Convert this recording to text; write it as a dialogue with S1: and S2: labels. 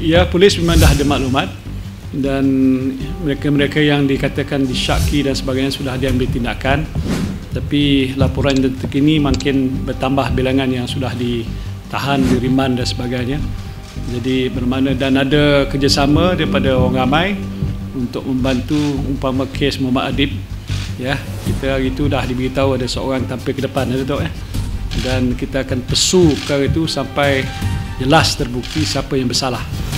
S1: ya polis memang dah ada maklumat dan mereka-mereka yang dikatakan disyaki dan sebagainya sudah diambil tindakan. Tapi laporan terkini makin bertambah bilangan yang sudah ditahan, diriman dan sebagainya. Jadi bermakna dan ada kerjasama daripada orang ramai untuk membantu umpama kes Muhammad Adib. Ya kita hari itu dah diberitahu ada seorang tampil ke depan ada tahu eh? Dan kita akan pesu perkara itu sampai jelas terbukti siapa yang bersalah